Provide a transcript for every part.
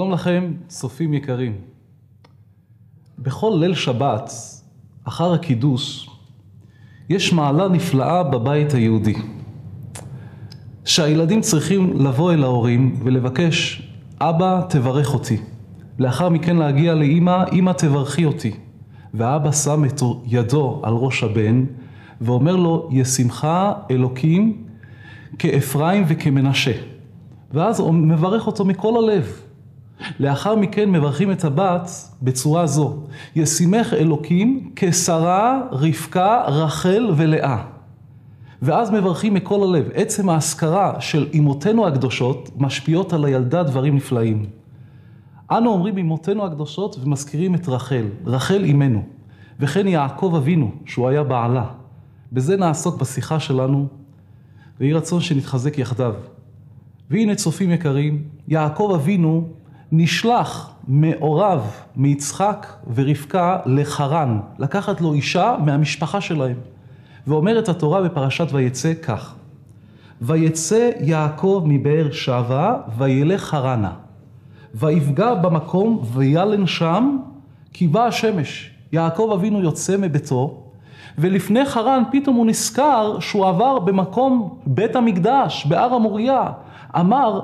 שלום לכם, צופים יקרים. בכל ליל שבת, אחר הקידוש, יש מעלה נפלאה בבית היהודי. שהילדים צריכים לבוא אל ההורים ולבקש, אבא תברך אותי. לאחר מכן להגיע לאמא, אמא תברכי אותי. ואבא שם את ידו על ראש הבן ואומר לו, ישמחה אלוקים כאפרים וכמנשה. ואז הוא מברך אותו מכל הלב. לאחר מכן מברכים את הבת בצורה זו, ישימך אלוקים כשרה, רבקה, רחל ולאה. ואז מברכים מכל הלב. עצם ההשכרה של אמותינו הקדושות משפיעות על הילדה דברים נפלאים. אנו אומרים אמותינו הקדושות ומזכירים את רחל, רחל אימנו, וכן יעקב אבינו, שהוא היה בעלה. בזה נעסוק בשיחה שלנו, ויהי רצון שנתחזק יחדיו. והנה צופים יקרים, יעקב אבינו נשלח מהוריו, מיצחק ורבקה לחרן, לקחת לו אישה מהמשפחה שלהם. ואומרת התורה בפרשת ויצא כך: ויצא יעקב מבאר שבע וילך חרנה. ויפגע במקום וילן שם כי באה השמש. יעקב אבינו יוצא מביתו ולפני חרן פתאום הוא נזכר שהוא עבר במקום בית המקדש, בהר המוריה. אמר,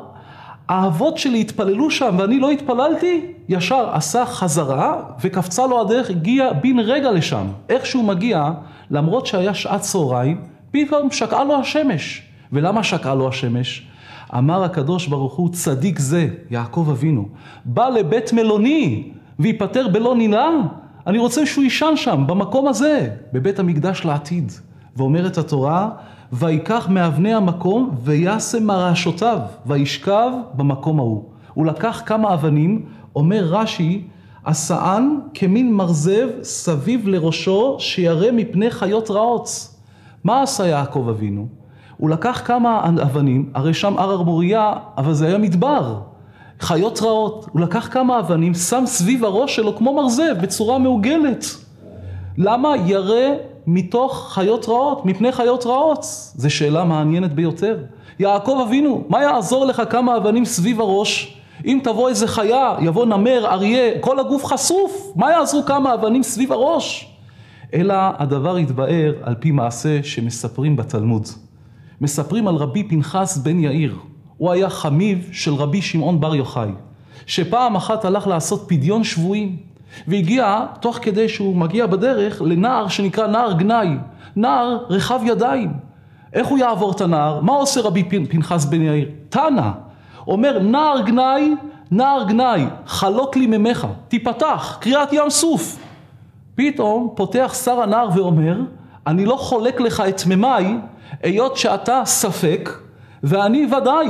האבות שלי התפללו שם ואני לא התפללתי? ישר עשה חזרה וקפצה לו הדרך, הגיע בן רגע לשם. איך שהוא מגיע, למרות שהיה שעת צהריים, פתאום שקעה לו השמש. ולמה שקעה לו השמש? אמר הקדוש ברוך הוא, צדיק זה, יעקב אבינו, בא לבית מלוני ויפטר בלא נילה? אני רוצה שהוא יישן שם, במקום הזה, בבית המקדש לעתיד. ואומרת התורה, ויקח מאבני המקום ויעשה מרשותיו, וישכב במקום ההוא. הוא לקח כמה אבנים, אומר רש"י, עשאן כמין מרזב סביב לראשו שירא מפני חיות רעות. מה עשה יעקב אבינו? הוא לקח כמה אבנים, הרי שם הר ארמוריה, אבל זה היה מדבר. חיות רעות. הוא לקח כמה אבנים, שם סביב הראש שלו כמו מרזב, בצורה מעוגלת. למה ירא מתוך חיות רעות, מפני חיות רעות? זו שאלה מעניינת ביותר. יעקב אבינו, מה יעזור לך כמה אבנים סביב הראש? אם תבוא איזה חיה, יבוא נמר, אריה, כל הגוף חשוף, מה יעזרו כמה אבנים סביב הראש? אלא הדבר יתבאר על פי מעשה שמספרים בתלמוד. מספרים על רבי פנחס בן יאיר. הוא היה חמיב של רבי שמעון בר יוחאי, שפעם אחת הלך לעשות פדיון שבויים, והגיע, תוך כדי שהוא מגיע בדרך, לנער שנקרא נער גנאי, נער רחב ידיים. איך הוא יעבור את הנער? מה עושה רבי פנחס בן יאיר? תנא. אומר, נער גנאי, נער גנאי, חלוק לי ממך, תיפתח, קריאת ים סוף. פתאום פותח שר הנער ואומר, אני לא חולק לך את מימיי, היות שאתה ספק, ואני ודאי.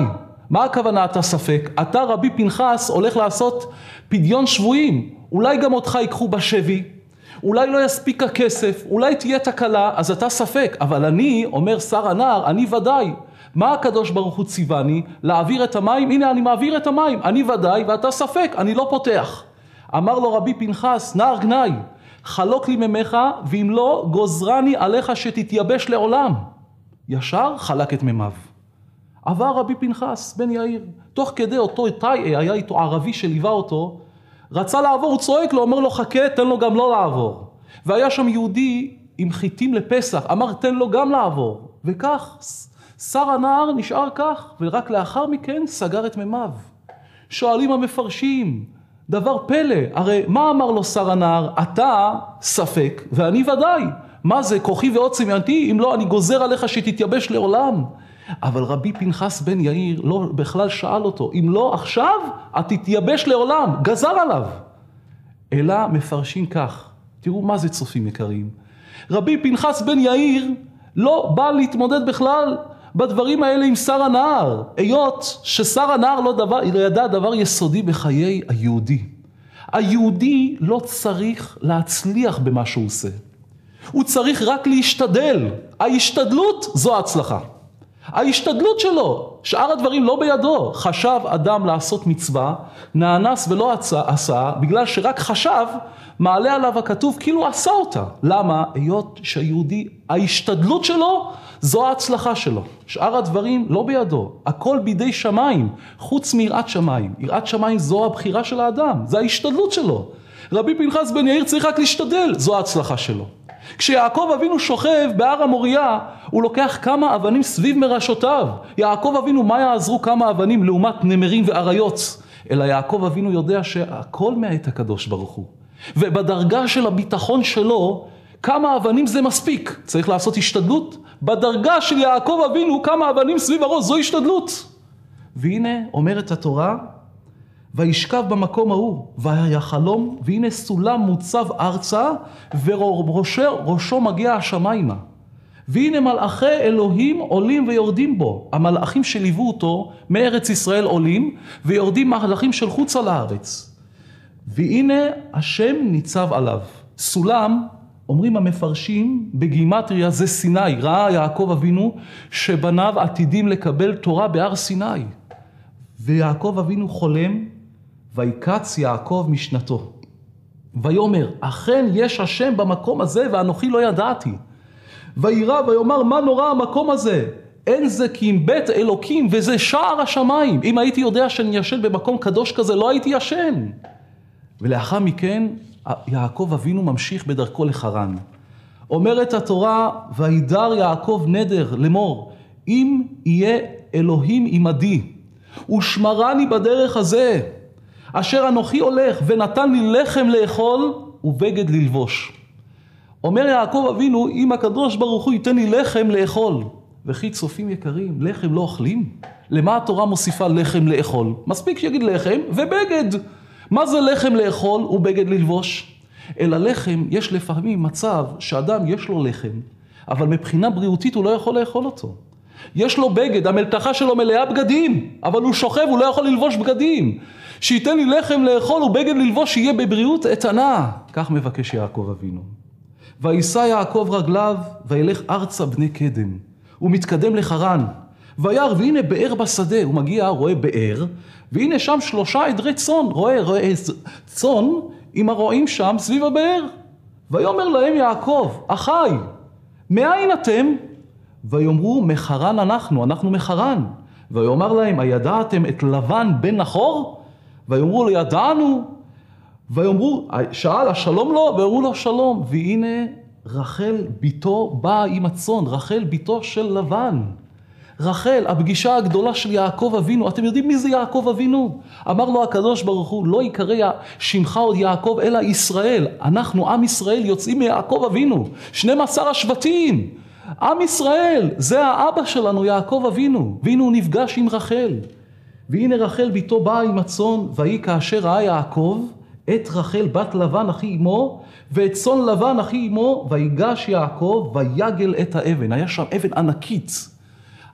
מה הכוונה אתה ספק? אתה רבי פנחס הולך לעשות פדיון שבויים. אולי גם אותך ייקחו בשבי, אולי לא יספיק הכסף, אולי תהיה תקלה, אז אתה ספק. אבל אני, אומר שר הנער, אני ודאי. מה הקדוש ברוך הוא ציווני? להעביר את המים? הנה אני מעביר את המים. אני ודאי ואתה ספק, אני לא פותח. אמר לו רבי פנחס, נער גנאי, חלוק לי ממך, ואם לא, גוזרני עליך שתתייבש לעולם. ישר חלק את מימיו. עבר רבי פנחס בן יאיר, תוך כדי אותו תאי, היה איתו ערבי שליווה אותו, רצה לעבור, הוא צועק לו, אומר לו חכה, תן לו גם לא לעבור. והיה שם יהודי עם חיטים לפסח, אמר תן לו גם לעבור. וכך, שר הנער נשאר כך, ורק לאחר מכן סגר את מימיו. שואלים המפרשים, דבר פלא, הרי מה אמר לו שר הנער? אתה ספק ואני ודאי. מה זה, כוחי ועוצם ינתי? אם לא, אני גוזר עליך שתתייבש לעולם. אבל רבי פנחס בן יאיר לא בכלל שאל אותו, אם לא עכשיו, את תתייבש לעולם, גזר עליו. אלא מפרשים כך, תראו מה זה צופים יקרים. רבי פנחס בן יאיר לא בא להתמודד בכלל בדברים האלה עם שר הנהר, היות ששר הנהר לא, דבר, לא ידע דבר יסודי בחיי היהודי. היהודי לא צריך להצליח במה שהוא עושה. הוא צריך רק להשתדל. ההשתדלות זו ההצלחה. ההשתדלות שלו, שאר הדברים לא בידו. חשב אדם לעשות מצווה, נאנס ולא עשה, עשה, בגלל שרק חשב, מעלה עליו הכתוב כאילו עשה אותה. למה? היות שהיהודי, ההשתדלות שלו זו ההצלחה שלו. שאר הדברים לא בידו, הכל בידי שמיים, חוץ מיראת שמיים. יראת שמיים זו הבחירה של האדם, זה ההשתדלות שלו. רבי פנחס בן יאיר צריך רק להשתדל, זו ההצלחה שלו. כשיעקב אבינו שוכב בהר המוריה, הוא לוקח כמה אבנים סביב מראשותיו. יעקב אבינו, מה יעזרו כמה אבנים לעומת נמרים ואריות? אלא יעקב אבינו יודע שהכל מאת הקדוש ברוך הוא. ובדרגה של הביטחון שלו, כמה אבנים זה מספיק. צריך לעשות השתדלות. בדרגה של יעקב אבינו, כמה אבנים סביב הראש, זו השתדלות. והנה, אומרת התורה, וישכב במקום ההוא, והיה חלום, והנה סולם מוצב ארצה, וראשו מגיע השמיימה. והנה מלאכי אלוהים עולים ויורדים בו. המלאכים שליוו אותו מארץ ישראל עולים, ויורדים מלאכים של חוצה לארץ. והנה השם ניצב עליו. סולם, אומרים המפרשים, בגימטריה זה סיני. ראה יעקב אבינו שבניו עתידים לקבל תורה בהר סיני. ויעקב אבינו חולם ויקץ יעקב משנתו. ויאמר, אכן יש השם במקום הזה ואנוכי לא ידעתי. וירא ויאמר, מה נורא המקום הזה? אין זה כי אם בית אלוקים וזה שער השמיים. אם הייתי יודע שאני ישן במקום קדוש כזה, לא הייתי ישן. ולאחר מכן, יעקב אבינו ממשיך בדרכו לחרן. אומרת התורה, וידר יעקב נדר לאמור, אם יהיה אלוהים עמדי, ושמרני בדרך הזה, אשר אנוכי הולך ונתן לי לחם לאכול ובגד ללבוש. אומר יעקב אבינו, אם הקדוש ברוך הוא ייתן לי לחם לאכול. וכי צופים יקרים, לחם לא אוכלים? למה התורה מוסיפה לחם לאכול? מספיק שיגיד לחם ובגד. מה זה לחם לאכול ובגד ללבוש? אלא לחם, יש לפעמים מצב שאדם יש לו לחם, אבל מבחינה בריאותית הוא לא יכול לאכול אותו. יש לו בגד, המלתחה שלו מלאה בגדים, אבל הוא שוכב, הוא לא יכול ללבוש בגדים. שייתן לי לחם לאכול ובגד ללבוש, שיהיה בבריאות איתנה. כך מבקש יעקב אבינו. ויישא יעקב רגליו, וילך ארצה בני קדם. הוא מתקדם לחרן. וירא, והנה באר בשדה. הוא מגיע, רואה באר, והנה שם שלושה עדרי צאן. רואה, רואה צאן עם הרועים שם סביב הבאר. ויאמר להם יעקב, אחי, מאין אתם? ויאמרו, מחרן אנחנו, אנחנו מחרן. ויאמר להם, הידעתם את לבן בן נחור? ויאמרו לו, ידענו. ויאמרו, שאל, השלום לו? ואמרו לו, שלום. והנה רחל בתו באה עם הצאן, רחל בתו של לבן. רחל, הפגישה הגדולה של יעקב אבינו, אתם יודעים מי זה יעקב אבינו? אמר לו הקדוש ברוך הוא, לא יקרא שמך עוד יעקב אלא ישראל. אנחנו, עם ישראל, יוצאים מיעקב אבינו, 12 השבטים. עם ישראל, זה האבא שלנו, יעקב אבינו. והנה הוא נפגש עם רחל. והנה רחל בתו באה עם הצאן, ויהי כאשר ראה יעקב את רחל בת לבן אחי אמו, ואת צאן לבן אחי אמו, ויגש יעקב ויגל את האבן. היה שם אבן ענקית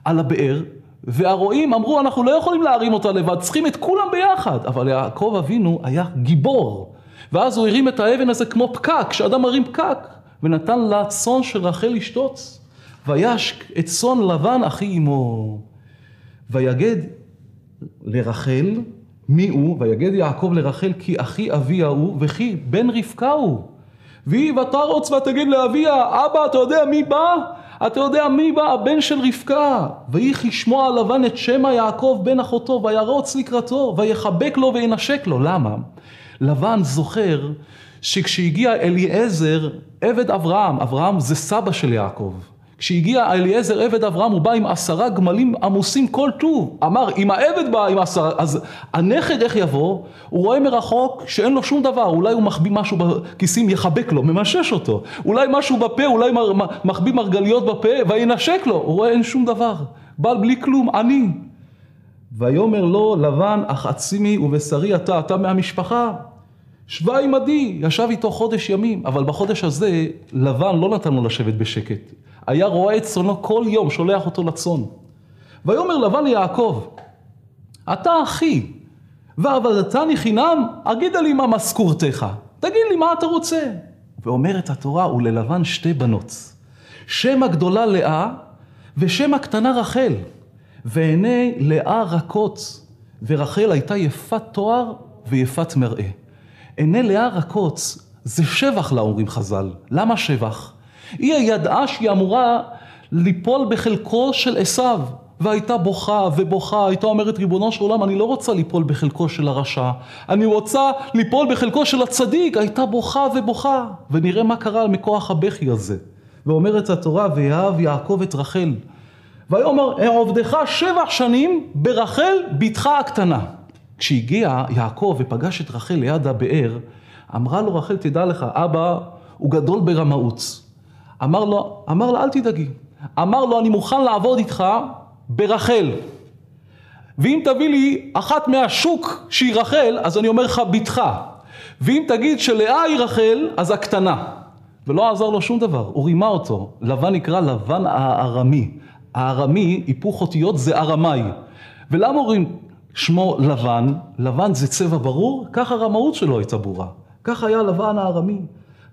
על הבאר, והרועים אמרו, אנחנו לא יכולים להרים אותה לבד, צריכים את כולם ביחד. אבל יעקב אבינו היה גיבור. ואז הוא הרים את האבן הזה כמו פקק, כשאדם מרים פקק, ונתן לצאן של רחל לשתות. ויש את צאן לבן אחי אמו. ויגד לרחל, מי הוא? ויגד יעקב לרחל כי אחי אביה הוא, וכי בן רבקה הוא. והיא ותרוץ ותגיד לאביה, אבא אתה יודע מי בא? אתה יודע מי בא? הבן של רבקה. ויהי כשמוע לבן את שמא יעקב בן אחותו, וירוץ לקראתו, ויחבק לו וינשק לו. למה? לבן זוכר שכשהגיע אליעזר, עבד אברהם, אברהם זה סבא של יעקב. כשהגיע אליעזר עבד אברהם הוא בא עם עשרה גמלים עמוסים כל טוב. אמר אם העבד בא עם עשרה אז הנכד איך יבוא? הוא רואה מרחוק שאין לו שום דבר. אולי הוא מחביא משהו בכיסים יחבק לו ממשש אותו. אולי משהו בפה אולי מחביא מרגליות בפה וינשק לו. הוא רואה אין שום דבר. בא בלי כלום עני ויאמר לו לבן אך עצימי ובשרי אתה אתה מהמשפחה. שבה עמדי, ישב איתו חודש ימים, אבל בחודש הזה לבן לא נתן לו לשבת בשקט. היה רואה את צאנו כל יום, שולח אותו לצאן. ויאמר לבן ליעקב, אתה אחי, ועבדתני חינם, אגידה לי מה משכורתך. תגיד לי מה אתה רוצה. ואומרת התורה, וללבן שתי בנות. שם הגדולה לאה, ושם הקטנה רחל, ועיני לאה רכות, ורחל הייתה יפת תואר ויפת מראה. עיני לאה רכות זה שבח לה, אומרים חז"ל. למה שבח? היא ידעה שהיא אמורה ליפול בחלקו של עשיו, והייתה בוכה ובוכה, הייתה אומרת ריבונו של עולם, אני לא רוצה ליפול בחלקו של הרשע, אני רוצה ליפול בחלקו של הצדיק, הייתה בוכה ובוכה, ונראה מה קרה מכוח הבכי הזה. ואומרת התורה, ויאהב יעקב את רחל. ויאמר, עובדך שבע שנים ברחל בתך הקטנה. כשהגיע יעקב ופגש את רחל ליד הבאר, אמרה לו רחל, תדע לך, אבא הוא גדול ברמאות. אמר לו, אמר לה, אל תדאגי. אמר לו, אני מוכן לעבוד איתך ברחל. ואם תביא לי אחת מהשוק שהיא רחל, אז אני אומר לך בתך. ואם תגיד שלאה היא רחל, אז הקטנה. ולא עזר לו שום דבר, הוא רימה אותו. לבן נקרא לבן הארמי. הארמי, היפוך אותיות זה ארמאי. ולמה אומרים שמו לבן? לבן זה צבע ברור, ככה הרמאות שלו הייתה ברורה. ככה היה לבן הארמי.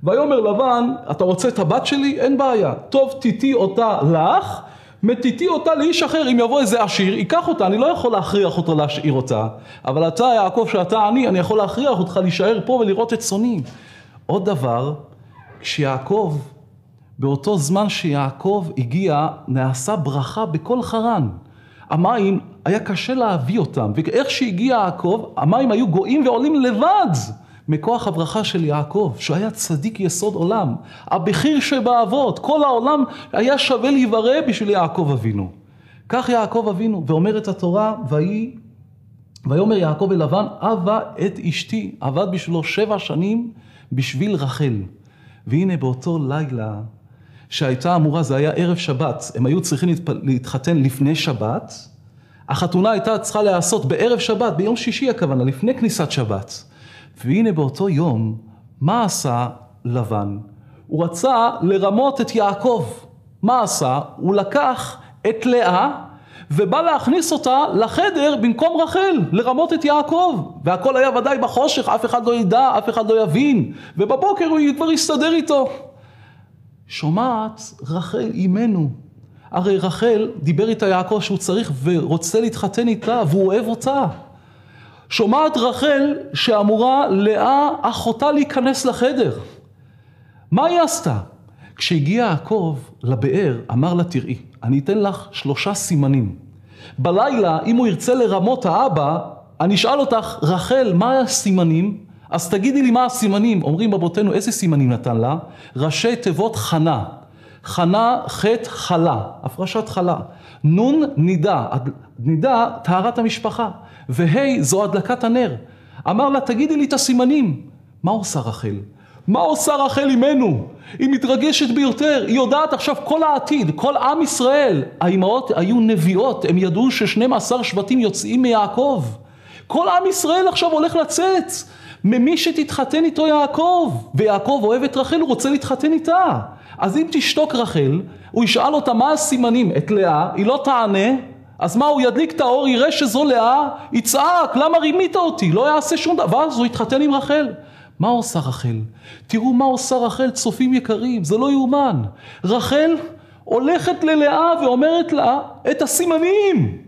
ויאמר לבן, אתה רוצה את הבת שלי? אין בעיה. טוב תיתי אותה לך, מתיתי אותה לאיש אחר. אם יבוא איזה עשיר, ייקח אותה, אני לא יכול להכריח אותו להשאיר אותה. אבל אתה, יעקב, שאתה עני, אני יכול להכריח אותך להישאר פה ולראות את צוני. עוד דבר, כשיעקב, באותו זמן שיעקב הגיע, נעשה ברכה בכל חרן. המים, היה קשה להביא אותם, ואיך שהגיע יעקב, המים היו גואים ועולים לבד. מכוח הברכה של יעקב, שהוא היה צדיק יסוד עולם, הבכיר שבאבות, כל העולם היה שווה להיברא בשביל יעקב אבינו. כך יעקב אבינו, ואומרת התורה, ויהי, ויאמר יעקב אל לבן, אבה את אשתי, עבד בשבילו שבע שנים בשביל רחל. והנה באותו לילה שהייתה אמורה, זה היה ערב שבת, הם היו צריכים להתחתן לפני שבת, החתונה הייתה צריכה להיעשות בערב שבת, ביום שישי הכוונה, לפני כניסת שבת. והנה באותו יום, מה עשה לבן? הוא רצה לרמות את יעקב. מה עשה? הוא לקח את לאה ובא להכניס אותה לחדר במקום רחל, לרמות את יעקב. והכל היה ודאי בחושך, אף אחד לא ידע, אף אחד לא יבין, ובבוקר הוא כבר יסתדר איתו. שומעת רחל אימנו. הרי רחל דיבר איתה יעקב שהוא צריך ורוצה להתחתן איתה, והוא אוהב אותה. שומעת רחל שאמורה לאה אחותה להיכנס לחדר. מה היא עשתה? כשהגיע יעקב לבאר, אמר לה, תראי, אני אתן לך שלושה סימנים. בלילה, אם הוא ירצה לרמות האבא, אני אשאל אותך, רחל, מה הסימנים? אז תגידי לי מה הסימנים. אומרים רבותינו, איזה סימנים נתן לה? ראשי תיבות חנה. חנה, חטא, חלה, הפרשת חלה. נון, נידה, נידה, טהרת המשפחה. והי, זו הדלקת הנר. אמר לה, תגידי לי את הסימנים. מה עושה רחל? מה עושה רחל אימנו? היא מתרגשת ביותר, היא יודעת עכשיו כל העתיד, כל עם ישראל. האימהות היו נביאות, הם ידעו ששנים עשר שבטים יוצאים מיעקב. כל עם ישראל עכשיו הולך לצאת. ממי שתתחתן איתו יעקב, ויעקב אוהב את רחל, הוא רוצה להתחתן איתה. אז אם תשתוק רחל, הוא ישאל אותה מה הסימנים, את לאה, היא לא תענה, אז מה, הוא ידליק את האור, יראה שזו לאה, יצעק, למה רימית אותי? לא יעשה שום דבר, ואז הוא יתחתן עם רחל. מה עושה רחל? תראו מה עושה רחל, צופים יקרים, זה לא יאומן. רחל הולכת ללאה ואומרת לה את הסימנים.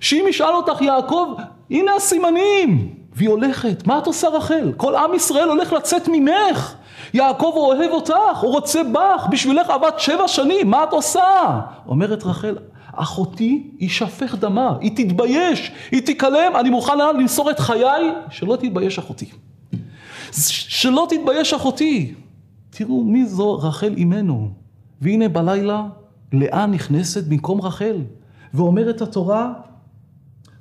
שאם ישאל אותך יעקב, הנה הסימנים. והיא הולכת, מה את עושה רחל? כל עם ישראל הולך לצאת ממך. יעקב אוהב אותך, הוא רוצה בך, בשבילך עבד שבע שנים, מה את עושה? אומרת רחל, אחותי יישפך דמה, היא תתבייש, היא תיכלם, אני מוכן למסור את חיי, שלא תתבייש אחותי. שלא תתבייש אחותי. תראו מי זו רחל אימנו. והנה בלילה לאה נכנסת במקום רחל, ואומרת התורה,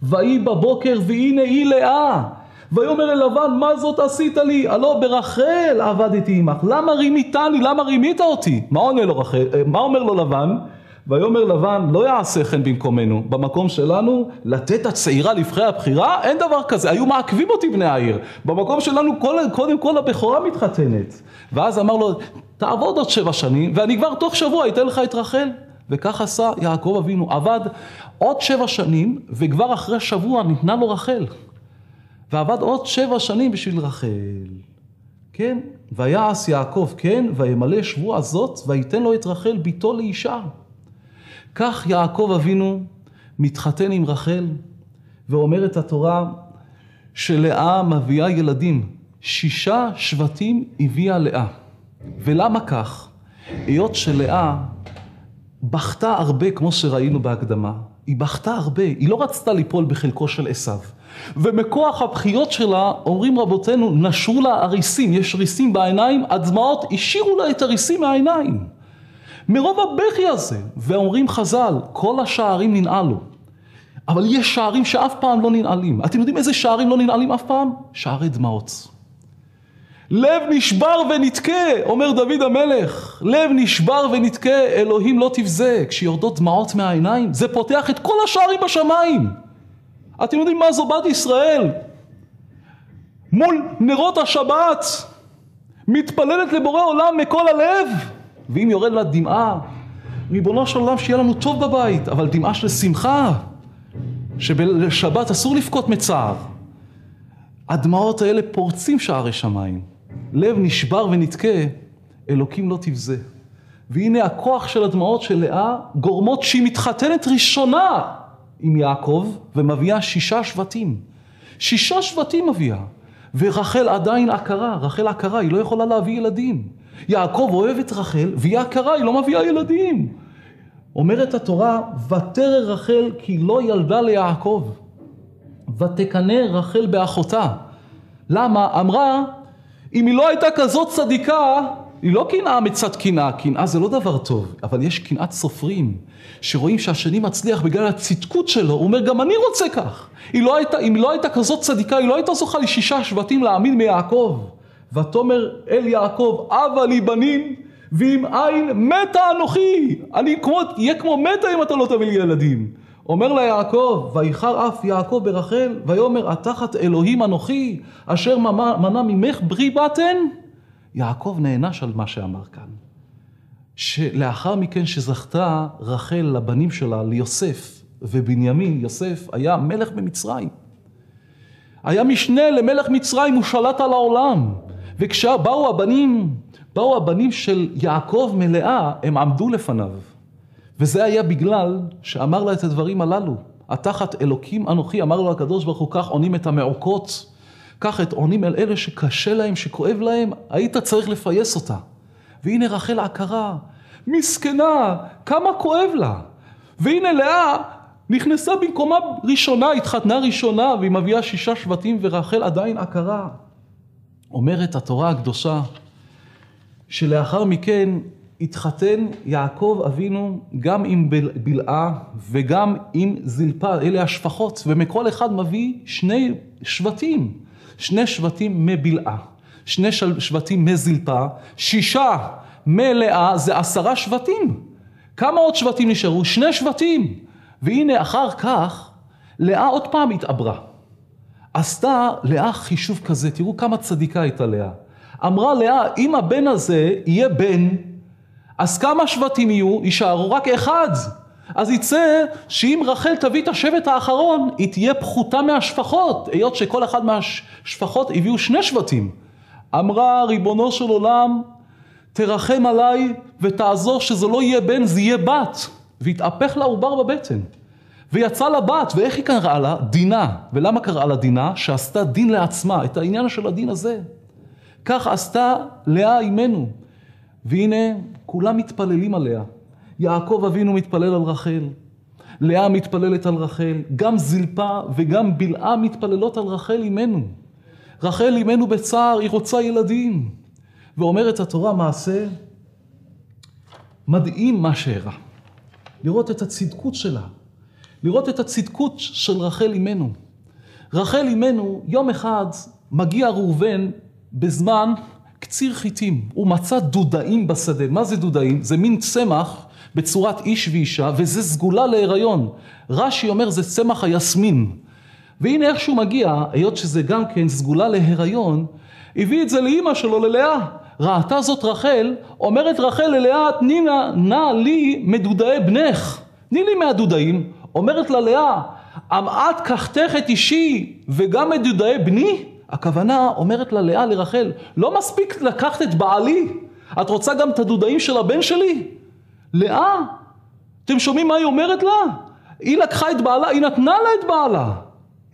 ויהי בבוקר והנה היא לאה. ויאמר אל לבן, מה זאת עשית לי? הלא ברחל עבדתי עמך. למה רימיתני? למה רימית אותי? מה לו רחל? אה, מה אומר לו לבן? ויאמר לבן, לא יעשה כן במקומנו, במקום שלנו, לתת הצעירה לבחרי הבחירה, אין דבר כזה, היו מעכבים אותי בני העיר. במקום שלנו כל, קודם כל הבכורה מתחתנת. ואז אמר לו, תעבוד עוד שבע שנים, ואני כבר תוך שבוע אתן לך את רחל. וכך עשה יעקב אבינו, עבד עוד שבע שנים, וכבר אחרי שבוע ניתנה לו רחל. ועבד עוד שבע שנים בשביל רחל. כן, ויעש יעקב כן, וימלא שבועה זאת, ויתן לו את רחל בתו לאישה. כך יעקב אבינו מתחתן עם רחל, ואומרת התורה שלאה מביאה ילדים. שישה שבטים הביאה לאה. ולמה כך? היות שלאה בכתה הרבה, כמו שראינו בהקדמה, היא בכתה הרבה, היא לא רצתה ליפול בחלקו של עשיו. ומכוח הבכיות שלה, אומרים רבותינו, נשרו לה הריסים, יש ריסים בעיניים, הדמעות השאירו לה את הריסים מהעיניים. מרוב הבכי הזה, ואומרים חז"ל, כל השערים ננעלו. אבל יש שערים שאף פעם לא ננעלים. אתם יודעים איזה שערים לא ננעלים אף פעם? שערי דמעות. לב נשבר ונתקה, אומר דוד המלך. לב נשבר ונתקה, אלוהים לא תבזה. כשיורדות דמעות מהעיניים, זה פותח את כל השערים בשמיים. אתם יודעים מה זו בת ישראל? מול נרות השבת, מתפללת לבורא עולם מכל הלב, ואם יורד לה דמעה, ריבונו של עולם שיהיה לנו טוב בבית, אבל דמעה של שמחה, שבשבת אסור לבכות מצער. הדמעות האלה פורצים שערי שמיים. לב נשבר ונתקה, אלוקים לא תבזה. והנה הכוח של הדמעות של לאה גורמות שהיא מתחתנת ראשונה עם יעקב ומביאה שישה שבטים. שישה שבטים מביאה. ורחל עדיין עקרה, רחל עקרה, היא לא יכולה להביא ילדים. יעקב אוהב את רחל, והיא עקרה, היא לא מביאה ילדים. אומרת התורה, ותרא רחל כי לא ילדה ליעקב, ותקנא רחל באחותה. למה? אמרה, אם היא לא הייתה כזאת צדיקה, היא לא קנאה מצד קנאה, קנאה זה לא דבר טוב, אבל יש קנאת סופרים, שרואים שהשני מצליח בגלל הצדקות שלו, הוא אומר גם אני רוצה כך. היא לא הייתה, אם היא לא הייתה כזאת צדיקה, היא לא הייתה זוכה לשישה שבטים להאמין מיעקב. ותאמר אל יעקב, אבא לי בנים, ואם אין מתה אנוכי, אני כמו, אהיה כמו מתה אם אתה לא תביא לי ילדים. אומר לה יעקב, ויחר אף יעקב ברחל, ויאמר התחת אלוהים אנוכי, אשר מנע ממך ברי בטן? יעקב נענש על מה שאמר כאן. שלאחר מכן שזכתה רחל לבנים שלה, ליוסף ובנימין, יוסף היה מלך במצרים. היה משנה למלך מצרים, הוא שלט על העולם. וכשבאו הבנים, באו הבנים של יעקב מלאה, הם עמדו לפניו. וזה היה בגלל שאמר לה את הדברים הללו. התחת אלוקים אנוכי, אמר לו הקדוש ברוך הוא, כך עונים את המעוקות, קח את עונים אל אלה שקשה להם, שכואב להם, היית צריך לפייס אותה. והנה רחל עקרה, מסכנה, כמה כואב לה. והנה לאה נכנסה במקומה ראשונה, התחתנה ראשונה, והיא מביאה שישה שבטים, ורחל עדיין עקרה. אומרת התורה הקדושה, שלאחר מכן התחתן יעקב אבינו גם עם בלעה וגם עם זלפה, אלה השפחות, ומכל אחד מביא שני שבטים, שני שבטים מבלעה, שני שבטים מזלפה, שישה מלאה זה עשרה שבטים. כמה עוד שבטים נשארו? שני שבטים. והנה אחר כך לאה עוד פעם התעברה. עשתה לאה חישוב כזה, תראו כמה צדיקה הייתה לאה. אמרה לאה, אם הבן הזה יהיה בן, אז כמה שבטים יהיו? יישארו רק אחד. אז יצא שאם רחל תביא את השבט האחרון, היא תהיה פחותה מהשפחות, היות שכל אחד מהשפחות הביאו שני שבטים. אמרה ריבונו של עולם, תרחם עליי ותעזור שזה לא יהיה בן, זה יהיה בת. והתהפך לה עובר בבטן. ויצא לה בת, ואיך היא קראה לה? דינה. ולמה קראה לה דינה? שעשתה דין לעצמה, את העניין של הדין הזה. כך עשתה לאה אימנו. והנה, כולם מתפללים עליה. יעקב אבינו מתפלל על רחל, לאה מתפללת על רחל, גם זלפה וגם בלעה מתפללות על רחל אימנו. רחל אימנו בצער, היא רוצה ילדים. ואומרת התורה מעשה מדהים מה שאירע. לראות את הצדקות שלה, לראות את הצדקות של רחל אימנו. רחל אימנו, יום אחד מגיע ראובן בזמן קציר חיטים, הוא מצא דודאים בשדה. מה זה דודאים? זה מין צמח בצורת איש ואישה, וזה סגולה להיריון. רש"י אומר זה צמח היסמין. והנה איך שהוא מגיע, היות שזה גם כן סגולה להיריון, הביא את זה לאימא שלו, ללאה. ראתה זאת רחל, אומרת רחל ללאה, תני נא לי מדודאי בנך. תני לי מהדודאים. אומרת לה לאה, אמעת קחתך את אישי וגם מדודאי בני? הכוונה אומרת לה לאה לרחל, לא מספיק לקחת את בעלי, את רוצה גם את הדודאים של הבן שלי? לאה, אתם שומעים מה היא אומרת לה? היא לקחה את בעלה, היא נתנה לה את בעלה.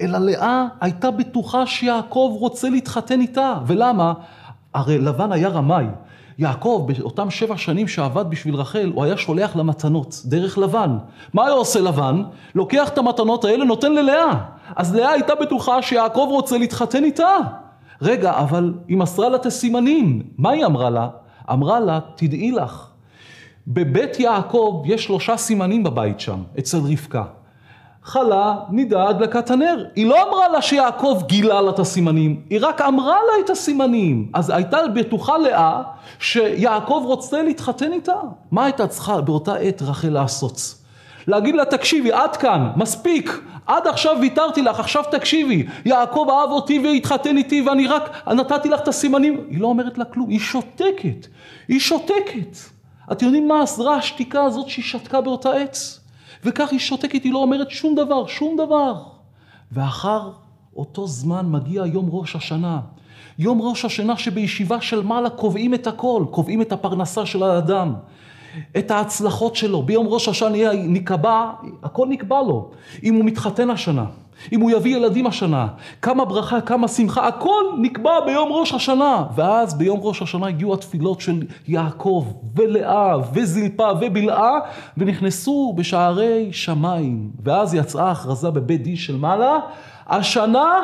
אלא לאה הייתה בטוחה שיעקב רוצה להתחתן איתה. ולמה? הרי לבן היה רמאי. יעקב, באותם שבע שנים שעבד בשביל רחל, הוא היה שולח לה מתנות, דרך לבן. מה היה עושה לבן? לוקח את המתנות האלה, נותן ללאה. אז לאה הייתה בטוחה שיעקב רוצה להתחתן איתה. רגע, אבל היא מסרה לה את הסימנים. מה היא אמרה לה? אמרה לה, תדעי לך, בבית יעקב יש שלושה סימנים בבית שם, אצל רבקה. חלה, נידה, הדלקת הנר. היא לא אמרה לה שיעקב גילה לה את הסימנים, היא רק אמרה לה את הסימנים. אז הייתה בטוחה לאה שיעקב רוצה להתחתן איתה. מה הייתה צריכה באותה עת רחל לעשות? להגיד לה, תקשיבי, עד כאן, מספיק, עד עכשיו ויתרתי לך, עכשיו תקשיבי, יעקב אהב אותי והתחתן איתי ואני רק נתתי לך את הסימנים. היא לא אומרת לה כלום, היא שותקת, היא שותקת. אתם יודעים מה עזרה השתיקה הזאת שהיא שתקה באותה עץ? וכך היא שותקת, היא לא אומרת שום דבר, שום דבר. ואחר אותו זמן מגיע יום ראש השנה. יום ראש השנה שבישיבה של מעלה קובעים את הכל, קובעים את הפרנסה של האדם, את ההצלחות שלו. ביום ראש השנה נקבע, הכל נקבע לו. אם הוא מתחתן השנה, אם הוא יביא ילדים השנה, כמה ברכה, כמה שמחה, הכל נקבע ביום ראש השנה. ואז ביום ראש השנה הגיעו התפילות של יעקב ולאה וזלפה ובלעה, ונכנסו בשערי שמיים. ואז יצאה הכרזה בבית דין של מעלה, השנה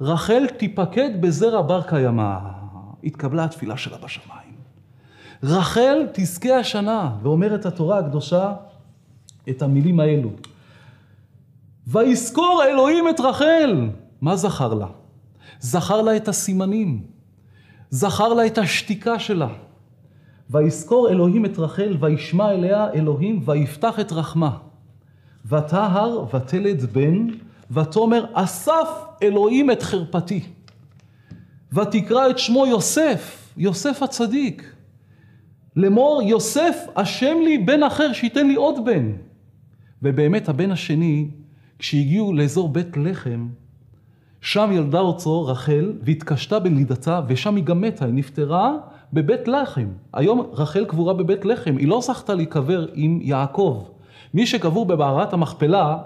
רחל תיפקד בזרע בר קיימא. התקבלה התפילה שלה בשמיים. רחל תזכה השנה, ואומרת התורה הקדושה את המילים האלו. ויזכור אלוהים את רחל. מה זכר לה? זכר לה את הסימנים. זכר לה את השתיקה שלה. ויזכור אלוהים את רחל, וישמע אליה אלוהים, ויפתח את רחמה. ותהר ותלד בן, ותאמר אסף אלוהים את חרפתי. ותקרא את שמו יוסף, יוסף הצדיק. לאמור יוסף השם לי בן אחר שייתן לי עוד בן. ובאמת הבן השני כשהגיעו לאזור בית לחם, שם ילדה אותו רחל והתקשתה בלידתה ושם היא גם מתה, היא נפטרה בבית לחם. היום רחל קבורה בבית לחם, היא לא זכתה להיקבר עם יעקב. מי שקבור במערת המכפלה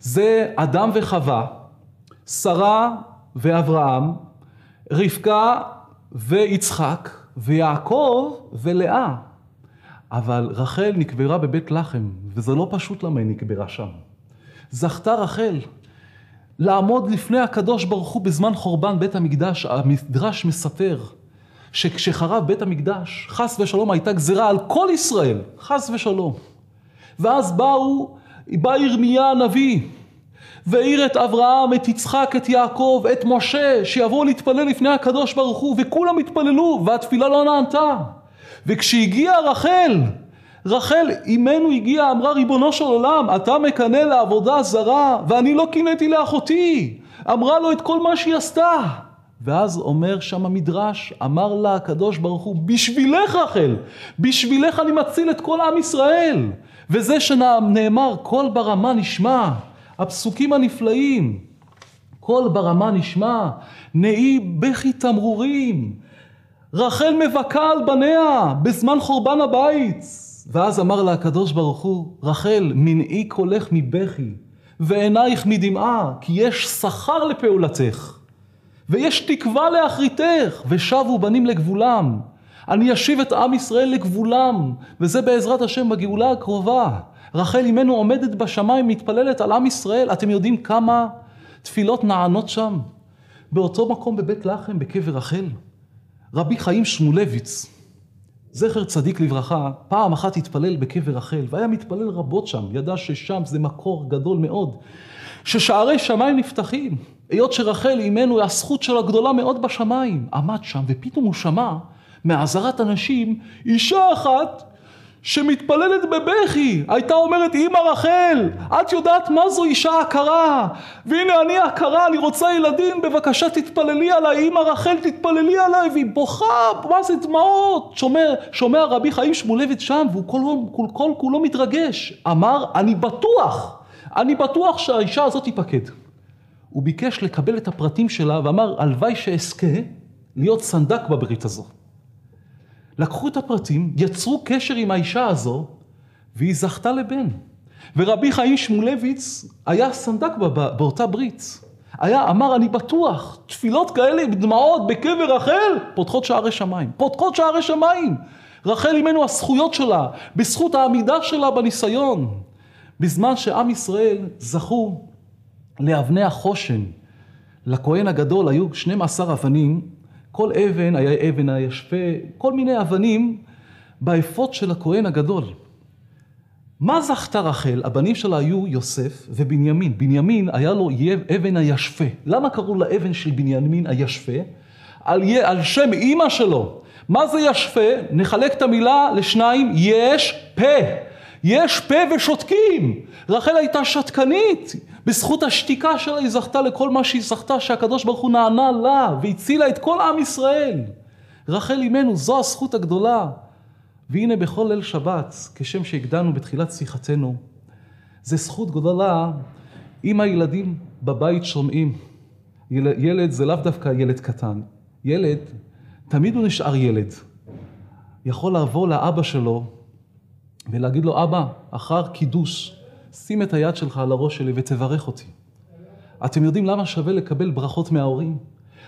זה אדם וחווה, שרה ואברהם, רבקה ויצחק, ויעקב ולאה. אבל רחל נקברה בבית לחם, וזה לא פשוט למה היא נקברה שם. זכתה רחל לעמוד לפני הקדוש ברוך הוא בזמן חורבן בית המקדש. המדרש מספר שכשחרב בית המקדש, חס ושלום הייתה גזירה על כל ישראל, חס ושלום. ואז באו, בא ירמיה הנביא, והעיר את אברהם, את יצחק, את יעקב, את משה, שיבואו להתפלל לפני הקדוש ברוך הוא, וכולם התפללו, והתפילה לא נענתה. וכשהגיעה רחל, רחל, אימנו הגיעה, אמרה ריבונו של עולם, אתה מקנא לעבודה זרה, ואני לא קינאתי לאחותי. אמרה לו את כל מה שהיא עשתה. ואז אומר שם המדרש, אמר לה הקדוש ברוך הוא, בשבילך רחל, בשבילך אני מציל את כל עם ישראל. וזה שנאמר, קול ברמה נשמע, הפסוקים הנפלאים, קול ברמה נשמע, נהי בכי תמרורים. רחל מבכה על בניה בזמן חורבן הבית. ואז אמר לה הקדוש ברוך הוא, רחל, מנעי קולך מבכי, ועינייך מדמעה, כי יש שכר לפעולתך, ויש תקווה לאחריתך, ושבו בנים לגבולם. אני אשיב את עם ישראל לגבולם, וזה בעזרת השם בגאולה הקרובה. רחל אימנו עומדת בשמיים, מתפללת על עם ישראל. אתם יודעים כמה תפילות נענות שם? באותו מקום בבית לחם, בקבר רחל. רבי חיים שמולביץ, זכר צדיק לברכה, פעם אחת התפלל בקבר רחל, והיה מתפלל רבות שם, ידע ששם זה מקור גדול מאוד, ששערי שמיים נפתחים. היות שרחל אימנו, הזכות שלו גדולה מאוד בשמיים, עמד שם, ופתאום הוא שמע מעזרת אנשים, אישה אחת שמתפללת בבכי, הייתה אומרת אמא רחל, את יודעת מה זו אישה עקרה, והנה אני עקרה, אני רוצה ילדים, בבקשה תתפללי עליי, אמא רחל תתפללי עליי, והיא בוכה, מה זה דמעות, שומע, שומע רבי חיים שמואלביץ שם, והוא כל, כל, כל כולו מתרגש, אמר אני בטוח, אני בטוח שהאישה הזאת תיפקד. הוא ביקש לקבל את הפרטים שלה ואמר הלוואי שאזכה להיות סנדק בברית הזו. לקחו את הפרטים, יצרו קשר עם האישה הזו, והיא זכתה לבן. ורבי חיים שמואלביץ היה סנדק באותה ברית. היה, אמר, אני בטוח, תפילות כאלה עם דמעות בקבר רחל, פותחות שערי שמיים. פותחות שערי שמיים. רחל אימנו הזכויות שלה, בזכות העמידה שלה בניסיון. בזמן שעם ישראל זכו לאבני החושן, לכהן הגדול היו 12 אבנים, כל אבן היה אבן הישפה, כל מיני אבנים באפוד של הכהן הגדול. מה זכתה רחל? הבנים שלה היו יוסף ובנימין. בנימין היה לו אבן הישפה. למה קראו לאבן של בנימין הישפה? על, על שם אימא שלו. מה זה ישפה? נחלק את המילה לשניים, יש פה. יש פה ושותקים. רחל הייתה שתקנית. בזכות השתיקה שלה היא זכתה לכל מה שהיא זכתה, שהקדוש ברוך הוא נענה לה והצילה את כל עם ישראל. רחל אימנו, זו הזכות הגדולה. והנה בכל ליל שבת, כשם שהגדלנו בתחילת שיחתנו, זה זכות גדולה אם הילדים בבית שומעים. ילד זה לאו דווקא ילד קטן. ילד, תמיד הוא נשאר ילד. יכול לעבור לאבא שלו ולהגיד לו, אבא, אחר קידוש, שים את היד שלך על הראש שלי ותברך אותי. אתם יודעים למה שווה לקבל ברכות מההורים?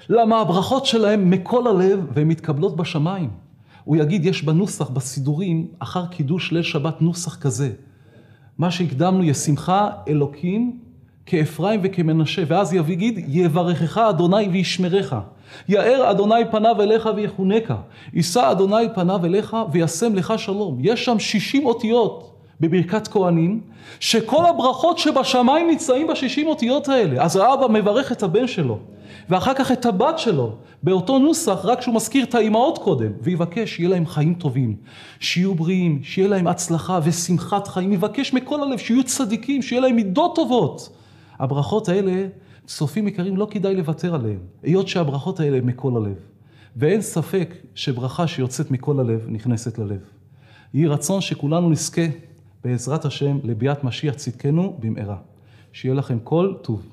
למה הברכות שלהם מכל הלב והן מתקבלות בשמיים. הוא יגיד, יש בנוסח, בסידורים, אחר קידוש ליל שבת נוסח כזה. מה שהקדמנו, ישמחה אלוקים כאפרים וכמנשה, ואז יגיד, יברכך אדוני וישמרך. יאר אדוני פניו אליך ויחונקה. יישא אדוני פניו אליך וישם לך שלום. יש שם שישים אותיות בברכת כהנים, שכל הברכות שבשמיים נמצאים בשישים אותיות האלה. אז האבא מברך את הבן שלו, ואחר כך את הבת שלו, באותו נוסח, רק שהוא מזכיר את האימהות קודם, ויבקש שיהיה להם חיים טובים, שיהיו בריאים, שיהיה להם הצלחה ושמחת חיים, יבקש מכל הלב שיהיו צדיקים, שיהיה להם מידות טובות. הברכות האלה, צופים יקרים, לא כדאי לוותר עליהן, היות שהברכות האלה הן מכל הלב. ואין ספק שברכה שיוצאת מכל הלב נכנסת ללב. יהי רצון שכולנו נזכה בעזרת השם לביאת משיח צדקנו במהרה. שיהיה לכם כל טוב.